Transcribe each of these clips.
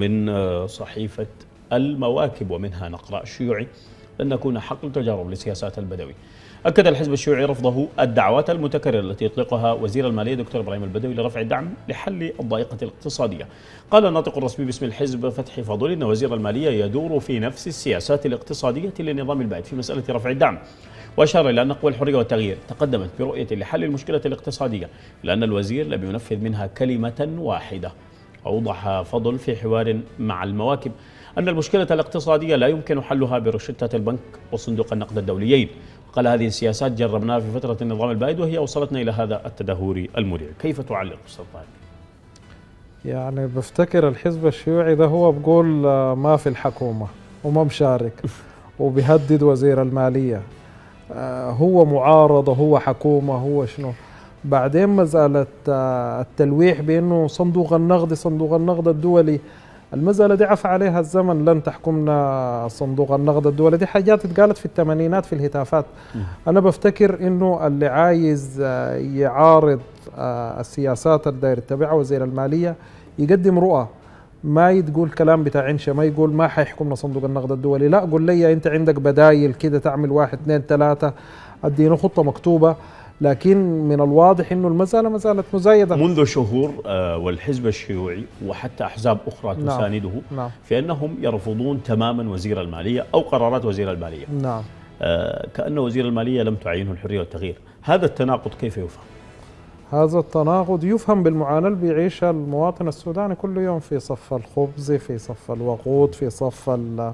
من صحيفة المواكب ومنها نقرأ الشيوعي لن نكون حقل تجارب لسياسات البدوي. أكد الحزب الشيوعي رفضه الدعوات المتكررة التي يطلقها وزير المالية دكتور إبراهيم البدوي لرفع الدعم لحل الضائقة الاقتصادية. قال الناطق الرسمي باسم الحزب فتحي فضول إن وزير المالية يدور في نفس السياسات الاقتصادية للنظام البائد في مسألة رفع الدعم. وأشار إلى أن قوى الحرية والتغيير. تقدمت برؤية لحل المشكلة الاقتصادية لأن الوزير لم ينفذ منها كلمة واحدة. أوضح فضل في حوار مع المواكب أن المشكلة الاقتصادية لا يمكن حلها برشدة البنك وصندوق النقد الدوليين. قال هذه السياسات جربناها في فترة النظام البائد وهي وصلتنا إلى هذا التدهور المريع كيف تعلق أستاذ طارق؟ يعني بفتكر الحزب الشيوعي ده هو بقول ما في الحكومة وما مشارك وبيهدد وزير المالية. هو معارضة هو حكومة هو شنو؟ بعدين مسألة التلويح بأنه صندوق النقد صندوق النقد الدولي. المسألة دي عفى عليها الزمن. لن تحكمنا صندوق النقد الدولي. دي حاجات اتقالت في الثمانينات في الهتافات. أنا بفتكر إنه اللي عايز يعارض السياسات اللي داير يتبعها وزير المالية يقدم رؤى. ما يتقول كلام بتاع عنشة ما يقول ما حيحكمنا صندوق النقد الدولي. لا قول لي أنت عندك بدايل كده تعمل واحد اثنين ثلاثة. ادينا خطة مكتوبة. لكن من الواضح إنه المسألة مسألة مزايدة منذ شهور والحزب الشيوعي وحتى أحزاب أخرى تسانده نعم. نعم. في انهم يرفضون تماما وزير المالية أو قرارات وزير المالية نعم كأن وزير المالية لم تعينه الحرية والتغيير هذا التناقض كيف يفهم؟ هذا التناقض يفهم بالمعاناة اللي بيعيشها المواطن السوداني كل يوم في صف الخبز في صف الوقود في صف ال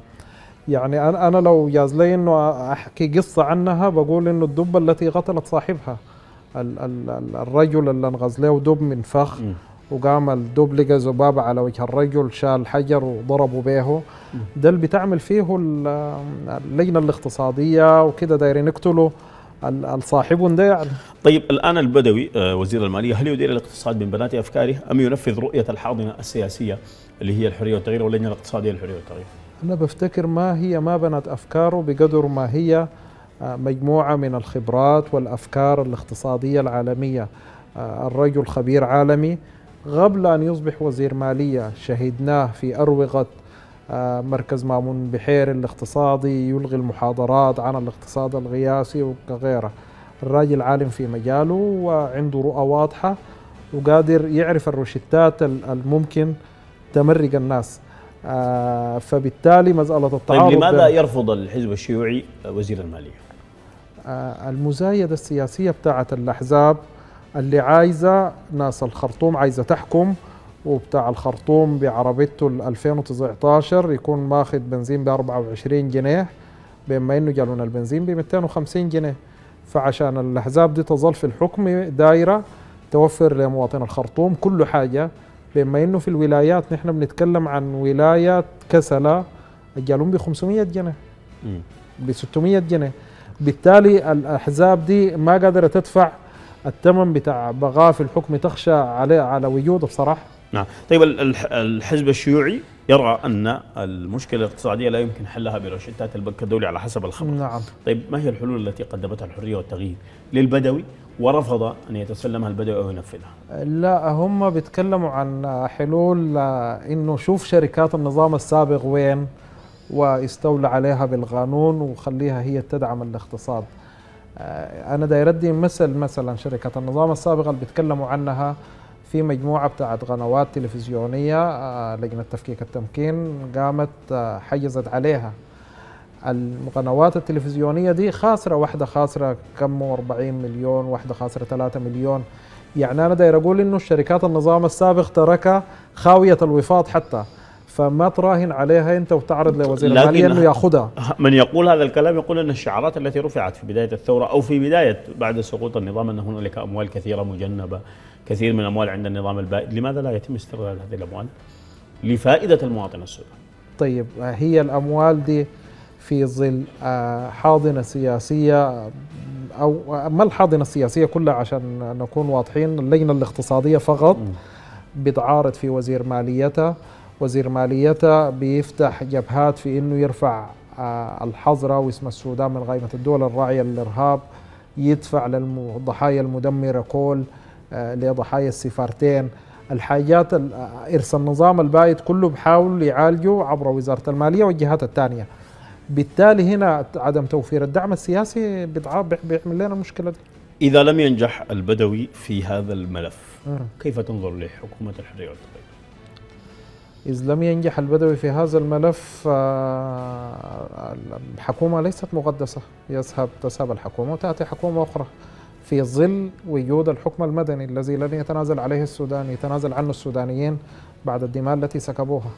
يعني أنا أنا لو جاز لي إنه أحكي قصة عنها بقول إنه الدبة التي قتلت صاحبها ال ال الرجل اللي انغز له دب من فخ م. وقام الدب لقى ذبابة على وجه الرجل شال حجر وضربوا به ده اللي بتعمل فيه اللجنة الاقتصادية وكده دايرين يقتلوا الصاحب ده يعني. طيب الآن البدوي وزير المالية هل يدير الاقتصاد من بنات أفكاره أم ينفذ رؤية الحاضنة السياسية اللي هي الحرية والتغيير واللجنة الاقتصادية للحرية والتغيير؟ أنا بفتكر ما هي ما بنت أفكاره بقدر ما هي مجموعة من الخبرات والأفكار الاقتصادية العالمية. الرجل خبير عالمي. قبل أن يصبح وزير مالية شهدناه في أروقة مركز مامون بحير الاقتصادي يلغي المحاضرات عن الاقتصاد القياسي وغيره. الراجل عالم في مجاله وعنده رؤى واضحة وقادر يعرف الروشتات الممكن تمرق الناس. فبالتالي مسألة التعارض طيب لماذا يرفض الحزب الشيوعي وزير المالية؟ المزايدة السياسية بتاعت الأحزاب اللي عايزة ناس الخرطوم عايزة تحكم وبتاع الخرطوم بعربيته 2019 يكون ماخذ بنزين ب 24 جنيه بما إنه جالونا البنزين ب 250 جنيه فعشان الأحزاب دي تظل في الحكم دايرة توفر لمواطن الخرطوم كل حاجة بما إنه في الولايات نحن بنتكلم عن ولايات كسلا جالهم ب 500 جنيه. ب 600 جنيه. بالتالي الأحزاب دي ما قادرة تدفع الثمن بتاع بقاء في الحكم تخشى عليه على وجوده بصراحة. نعم. طيب الحزب الشيوعي يرى أن المشكلة الاقتصادية لا يمكن حلها برشدات البنك الدولي على حسب الخبر. نعم. طيب ما هي الحلول التي قدمتها الحرية والتغيير للبدوي ورفض أن يتسلمها البدوي أو ينفذها؟ لا هم بيتكلموا عن حلول إنه شوف شركات النظام السابق وين واستولى عليها بالقانون وخليها هي تدعم الاقتصاد. أنا داير أدي مثل مثلا شركة النظام السابقة اللي بيتكلموا عنها في مجموعة بتاعت قنوات تلفزيونية لجنة تفكيك التمكين قامت حجزت عليها. القنوات التلفزيونية دي خاسرة واحدة خاسرة كم؟ 40 مليون واحدة خاسرة 3 مليون. يعني أنا داير أقول إنه الشركات النظام السابق تركها خاوية الوفاض حتى. فما تراهن عليها أنت وتعرض لوزير المالية إنه يأخذها. من يقول هذا الكلام يقول إن الشعارات التي رفعت في بداية الثورة أو في بداية بعد سقوط النظام أن هنالك أموال كثيرة مجنبة كثير من الأموال عند النظام البائد. لماذا لا يتم استغلال هذه الأموال لفائدة المواطن السوداني طيب هي الأموال دي في ظل حاضنة سياسية أو ما الحاضنة السياسية كلها عشان نكون واضحين اللجنة الاقتصادية فقط بتعارض في وزير ماليتها. وزير ماليته بيفتح جبهات في إنه يرفع الحظر واسم السودان من قائمه الدول الراعيه للإرهاب يدفع للضحايا المدمرة كول لضحايا السفارتين. الحاجات إرث النظام البائد كله بحاول يعالجه عبر وزارة المالية والجهات الثانية. بالتالي هنا عدم توفير الدعم السياسي بيعمل لنا المشكلة دي. إذا لم ينجح البدوي في هذا الملف كيف تنظر لحكومة الحرية والتغيير؟ إذ لم ينجح البدوي في هذا الملف الحكومة ليست مقدسة. يذهب تذهب الحكومة وتأتي حكومة أخرى. في ظل وجود الحكم المدني الذي لن يتنازل عليه السودان يتنازل عنه السودانيين بعد الدماء التي سكبوها.